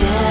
Yeah.